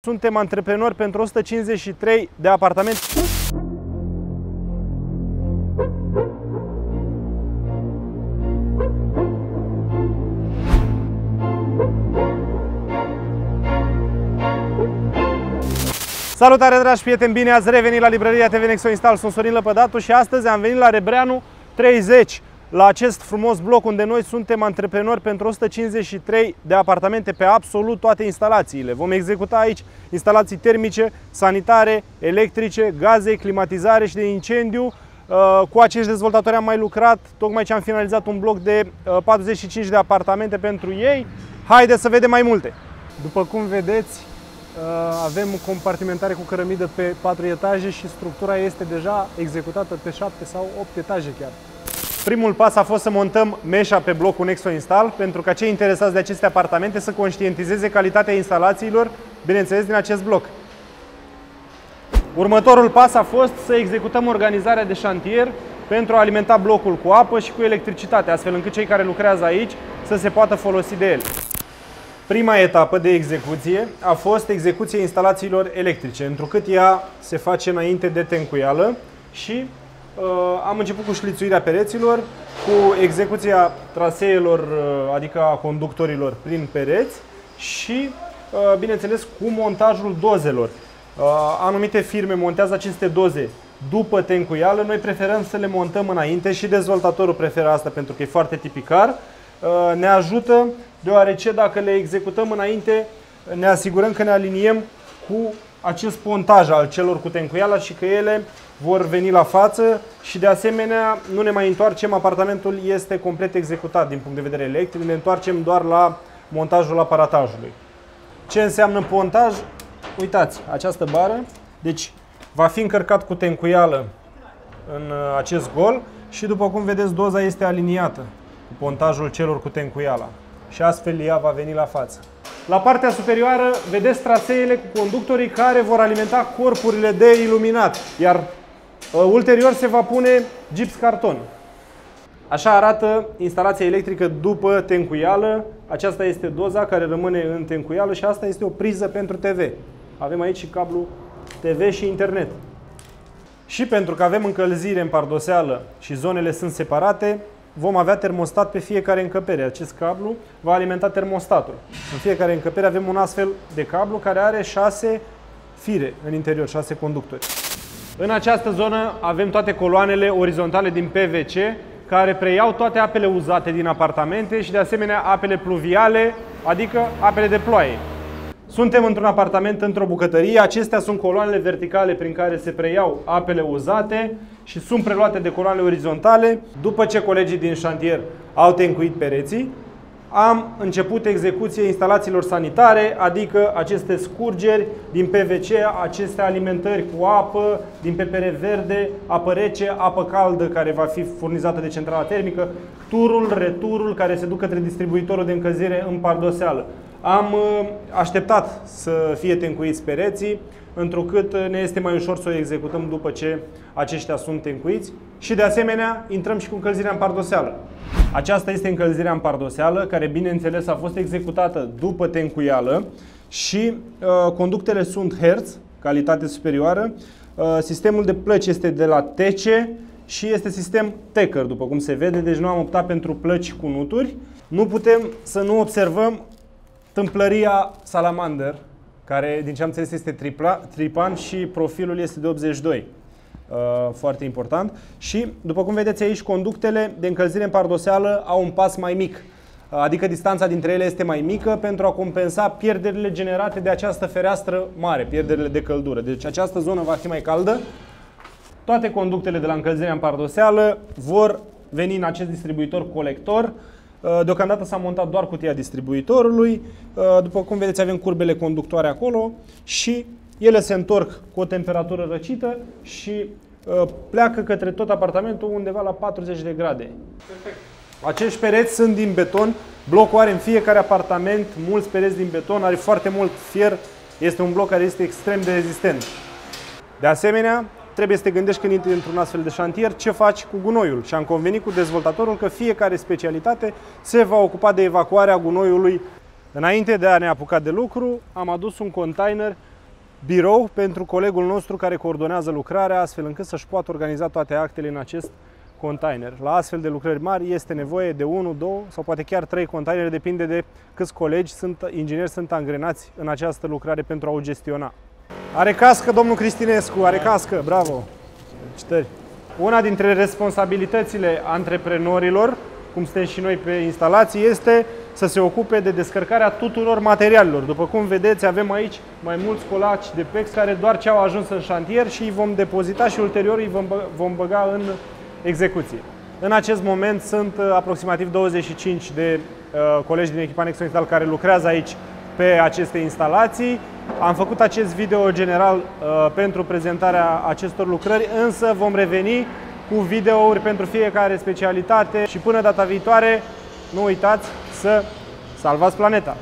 Suntem antreprenori pentru 153 de apartamente. Salutare dragi prieteni, bine ați revenit la librăria TV Nexo Install, sunt Sorin Lăpădatu și astăzi am venit la Rebreanu 30 la acest frumos bloc unde noi suntem antreprenori pentru 153 de apartamente pe absolut toate instalațiile. Vom executa aici instalații termice, sanitare, electrice, gaze, climatizare și de incendiu. Uh, cu acești dezvoltatori am mai lucrat, tocmai ce am finalizat un bloc de 45 uh, de apartamente pentru ei. Haideți să vedem mai multe! După cum vedeți, uh, avem compartimentare cu cărămidă pe 4 etaje și structura este deja executată pe 7 sau 8 etaje chiar. Primul pas a fost să montăm meșa pe blocul Nexo Install pentru ca cei interesați de aceste apartamente să conștientizeze calitatea instalațiilor, bineînțeles, din acest bloc. Următorul pas a fost să executăm organizarea de șantier pentru a alimenta blocul cu apă și cu electricitate, astfel încât cei care lucrează aici să se poată folosi de el. Prima etapă de execuție a fost execuția instalațiilor electrice, întrucât ea se face înainte de tencuială și Uh, am început cu șlițuirea pereților, cu execuția traseelor, uh, adică a conductorilor prin pereți și, uh, bineînțeles, cu montajul dozelor. Anumite firme montează aceste doze după tencuială, noi preferăm să le montăm înainte și dezvoltatorul preferă asta pentru că e foarte tipicar. Ne ajută deoarece dacă le executăm înainte, ne asigurăm că ne aliniem cu acest pontaj al celor cu tencuiala și că ele vor veni la față și de asemenea nu ne mai întoarcem, apartamentul este complet executat din punct de vedere electric, ne întoarcem doar la montajul aparatajului. Ce înseamnă pontaj? Uitați, această bară, deci va fi încărcat cu tencuială în uh, acest gol și după cum vedeți doza este aliniată cu pontajul celor cu tencuiala și astfel ea va veni la față. La partea superioară vedeți traseele cu conductorii care vor alimenta corpurile de iluminat, iar uh, ulterior se va pune gips carton. Așa arată instalația electrică după tencuială. Aceasta este doza care rămâne în tencuială și asta este o priză pentru TV. Avem aici și cablu TV și internet. Și pentru că avem încălzire în pardoseală și zonele sunt separate, vom avea termostat pe fiecare încăpere. Acest cablu va alimenta termostatul. În fiecare încăpere avem un astfel de cablu care are 6 fire în interior, 6 conductori. În această zonă avem toate coloanele orizontale din PVC care preiau toate apele uzate din apartamente și de asemenea apele pluviale, adică apele de ploaie. Suntem într-un apartament, într-o bucătărie. Acestea sunt coloanele verticale prin care se preiau apele uzate și sunt preluate de coloane orizontale. După ce colegii din șantier au tencuit pereții, am început execuția instalațiilor sanitare, adică aceste scurgeri din PVC, aceste alimentări cu apă, din pepere verde, apă rece, apă caldă care va fi furnizată de centrala termică, turul, returul care se duc către distribuitorul de încălzire în pardoseală. Am uh, așteptat să fie tencuiți pereții, întrucât uh, ne este mai ușor să o executăm după ce aceștia sunt tencuiți și de asemenea intrăm și cu încălzirea în pardoseală. Aceasta este încălzirea în pardoseală, care bineînțeles a fost executată după tencuială și uh, conductele sunt Hertz, calitate superioară. Uh, sistemul de plăci este de la TC și este sistem Tecker, după cum se vede, deci nu am optat pentru plăci cu nuturi. Nu putem să nu observăm tâmplăria Salamander, care, din ce am înțeles, este tripla, tripan și profilul este de 82. Uh, foarte important. Și, după cum vedeți aici, conductele de încălzire în pardoseală au un pas mai mic. Uh, adică distanța dintre ele este mai mică pentru a compensa pierderile generate de această fereastră mare, pierderile de căldură. Deci această zonă va fi mai caldă. Toate conductele de la încălzirea în pardoseală vor veni în acest distribuitor colector Uh, deocamdată s-a montat doar cutia distribuitorului. Uh, după cum vedeți, avem curbele conductoare acolo și ele se întorc cu o temperatură răcită și uh, pleacă către tot apartamentul undeva la 40 de grade. Perfect. Acești pereți sunt din beton. Blocul are în fiecare apartament mulți pereți din beton, are foarte mult fier. Este un bloc care este extrem de rezistent. De asemenea, trebuie să te gândești când intri într-un astfel de șantier ce faci cu gunoiul. Și am convenit cu dezvoltatorul că fiecare specialitate se va ocupa de evacuarea gunoiului. Înainte de a ne apuca de lucru, am adus un container birou pentru colegul nostru care coordonează lucrarea, astfel încât să-și poată organiza toate actele în acest container. La astfel de lucrări mari este nevoie de 1, 2 sau poate chiar 3 containere, depinde de câți colegi sunt, ingineri sunt angrenați în această lucrare pentru a o gestiona. Are cască domnul Cristinescu, are cască, bravo! Felicitări! Una dintre responsabilitățile antreprenorilor, cum suntem și noi pe instalații, este să se ocupe de descărcarea tuturor materialelor. După cum vedeți, avem aici mai mulți colaci de pex care doar ce au ajuns în șantier și îi vom depozita și ulterior îi vom, vom băga în execuție. În acest moment sunt uh, aproximativ 25 de uh, colegi din echipa Nexonital care lucrează aici pe aceste instalații. Am făcut acest video general uh, pentru prezentarea acestor lucrări, însă vom reveni cu videouri pentru fiecare specialitate și până data viitoare, nu uitați să salvați planeta!